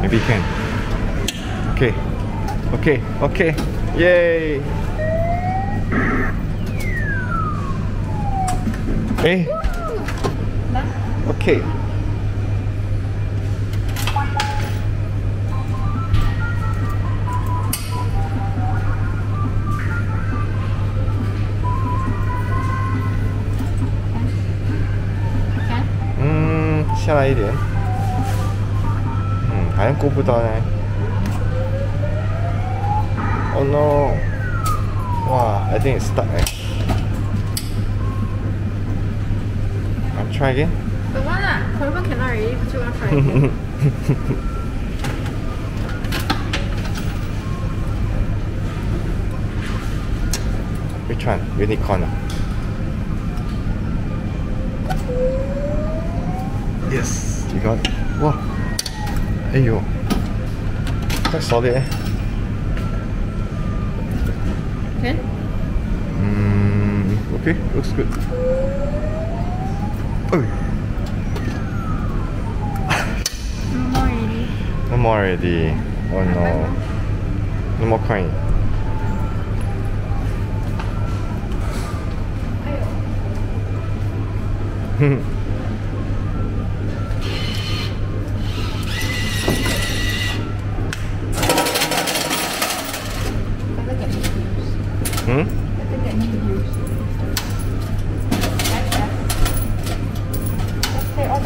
Maybe can. Okay. Okay. Okay. Yay. Eh? Okay. Can? 嗯，下来一点。 다른 꽃보다네 Oh no Wow, I think it's stuck? I'll try again The one ah, Korban cannot but you want try Which one? Unicorn? Yes, you got it. Wow. Ayo. Quite solid eh. Can? Mm, okay, looks good. Oh, No more already. no more already. Oh no. No more coin. Better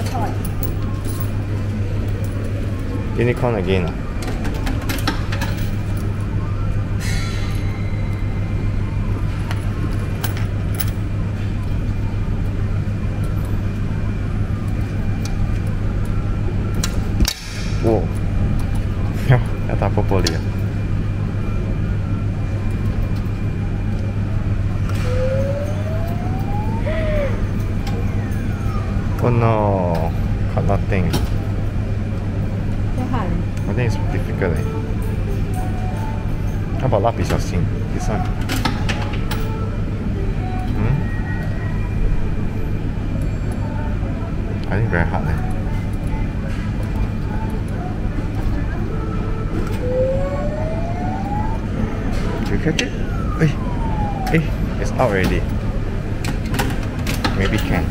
toys. Unicorn again. ah. Wow. Dah tak apa-apa Oh no, got nothing. 最好了。 I think it's difficult eh. How about 蜡笔小新? This one. Hmm? I think very hard eh. Do you catch it? Hey, hey, it's out already. Maybe can.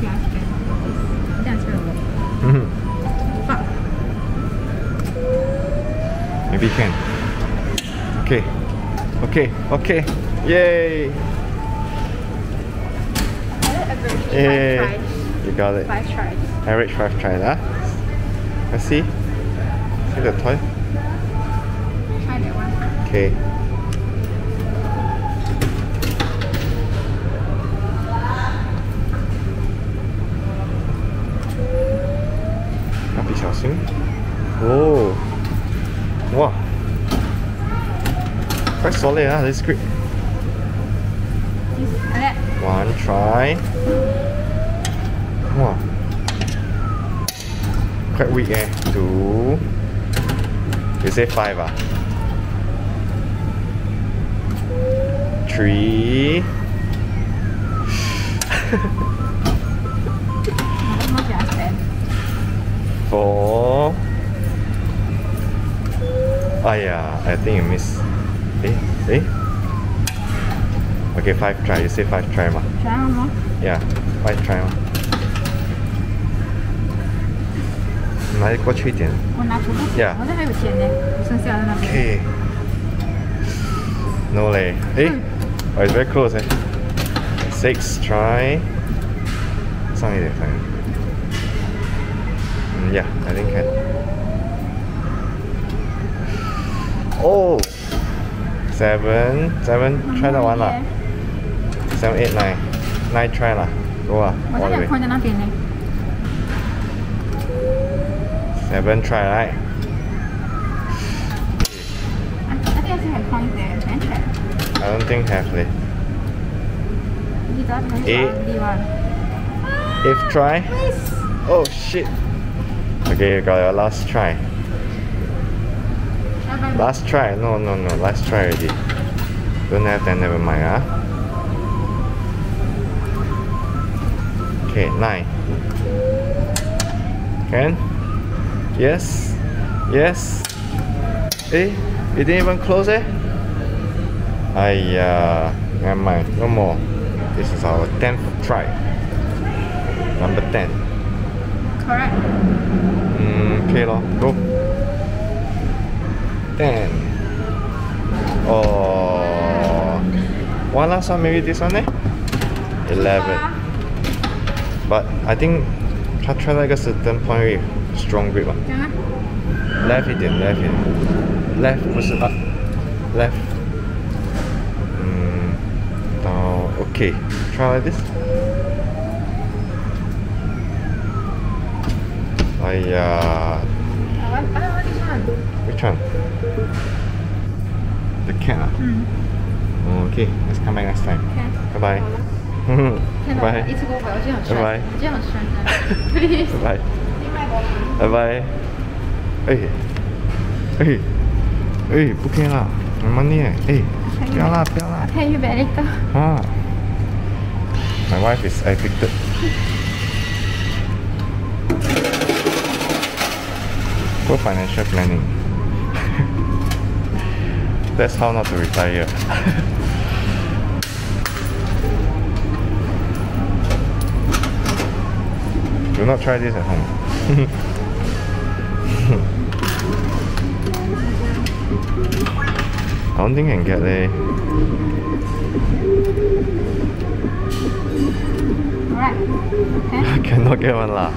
Maybe you can. Okay. Okay. Okay. Yay! Average Yay! You got it. Five tries. Average five tries, huh? Let's see. See the toy? Try that one. Okay. Oh. Wow. Quite solid, huh? This grip. One try. Wow. Quite weak, eh? Two. You say five, ah? Three. Four. Oh yeah, I think you miss. Eh? Eh? Okay, five try. You say five try, ma. Try one more. Yeah, five try, ma. 拿过去一点。我拿出不 Yeah 我这还有钱呢，我剩下的那边。 Okay. No leh. Eh? Oh, it's very close eh. Six, try. 上一点，上一点。Mm, yeah, I think can. Oh! Seven, seven, try that one lah. Seven, eight, nine. Nine try lah. Go ah, 我 all 这 the 边 way. point 在那边呢。 Seven, try right? I I think I still have points there. Can I check? I don't think have leh. You got it. Eight. Only one. If try. Nice. Oh shit. Okay, you got your last try. Last try. No, no, no. Last try already. Don't have then never mind, ah. Okay, nine. Can? Yes. Yes. Eh, it didn't even close it? Aiya, never mind, no more. This is our 10th try. Number 10. Correct. Mm, okay lor, go. 10. Oh. One last one, maybe this one eh? 11. But I think 它 try 到一个 certain point 会 strong grip 啊。这样啊 left 一点，left 一点，left 不是 up left。嗯，到 OK，try like this。哎呀 I want, I want this one. ，which one? The cat 啊嗯哦？OK，let's come back next time。 ，OK。拜拜好。了哼哼，天哪，拜一次给我表现很拜拜帅，这样很帅的。Please，拜拜。另外一个。拜拜。哎，哎，哎，不可以啦，慢慢念。哎，不要啦，不要啦。配预备一个。 Ah. My wife is addicted. Poor financial planning. That's how not to retire. Do not try this at home. I don't think I can get a Alright. Okay. I Cannot get one lah.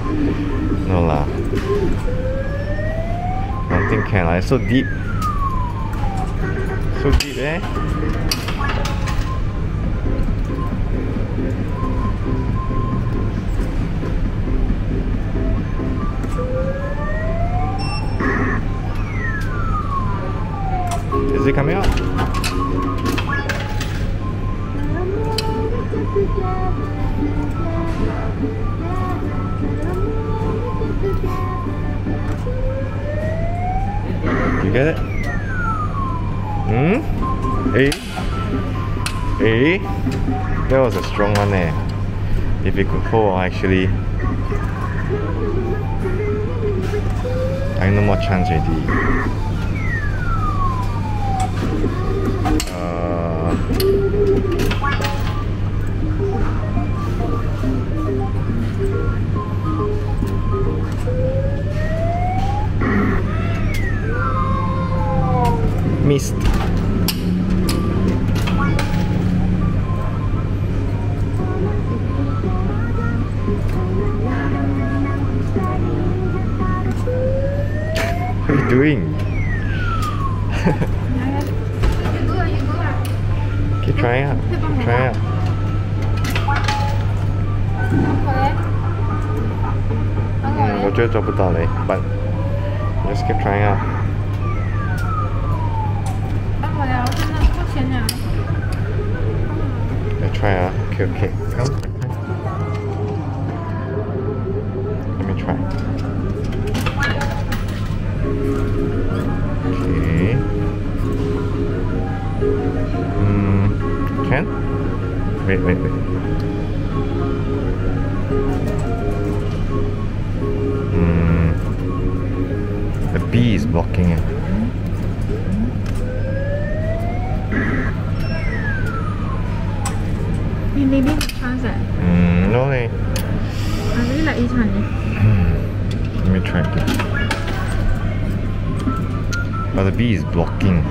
No lah. Don't think can lah. It's so deep. So deep eh? Is it coming out? You get it? Hmm? Eh? Eh? That was a strong one eh. If it could hold actually. I no more chance already. Uh, missed. What are you doing? You go, you go lah. Keep trying out. Try out. Okay. 嗯，我觉得做不到嘞，but just keep trying out. Can. I try, uh, okay, okay. Let me try. Okay. Hmm. can? Wait, wait, wait. Hmm. The bee is blocking it. You maybe have chance eh. Hmm. No, leh. I really like this one eh. Let me try again. But the bee is blocking.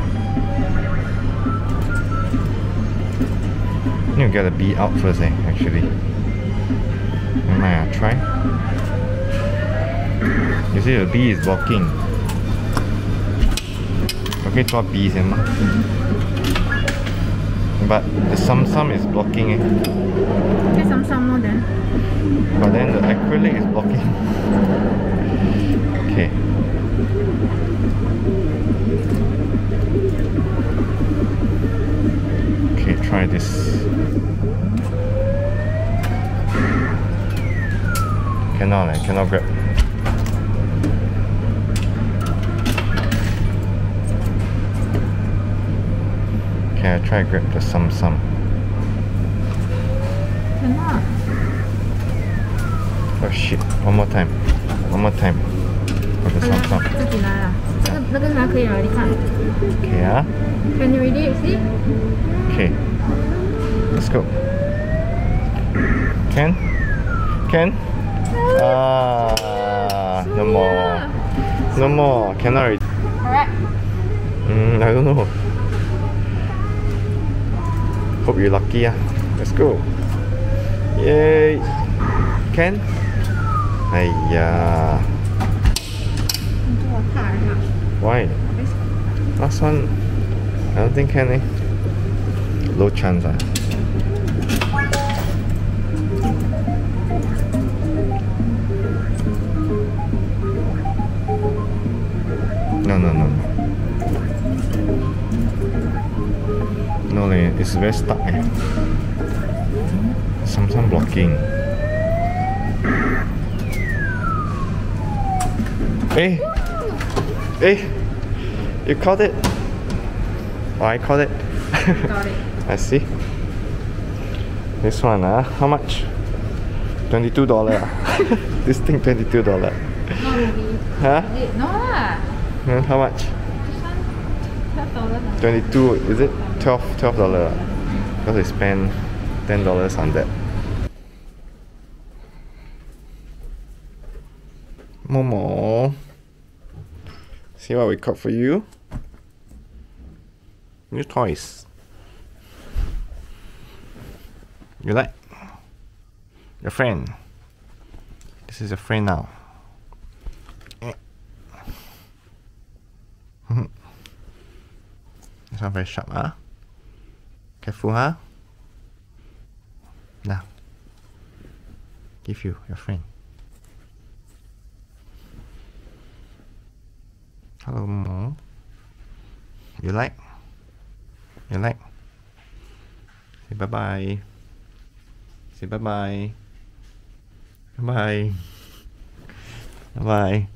Need to get the bee out first, eh, actually. Never mind, I try. You see, the bee is blocking. 我可以抓 bee 先吗 But the sum is blocking. Get some some more then. But then the acrylic is blocking. Okay. Okay, try this. Cannot, eh, cannot grab. Okay, I try grab the sum sum. Cannot. Oh shit, one more time. One more time. For the sum sum. 自己来了，这个 那个还可以了，你看。 Okay, ah. Can you read it? See? Okay. Let's go. Can? Can? Ah, no more. No more. Cannot read. Alright. Mm, I don't know. Hope you're lucky. Ah. Let's go. Yay. Ken? Hiya. Why? Last one, I don't think Ken eh? Low chance ah. No, no, no, no. No leh, it's very stuck eh. Some some blocking. Eh, eh. You caught it? Oh, I caught it. It. I see. This one, ah, how much? Twenty-two dollar. this thing twenty-two dollar. No movie. Huh? No lah. Huh? How much? This one, twelve dollars. Twenty-two. Is it twelve? Twelve dollar. Because I spent ten dollars on that. Momo. See what we caught for you? New toys. You like? Your friend. This is your friend now. This one very sharp, huh? Careful, huh? Now. Give you, your friend. Hello, Mo. You like? You like? Say bye bye. Say bye bye. Bye bye. Bye bye.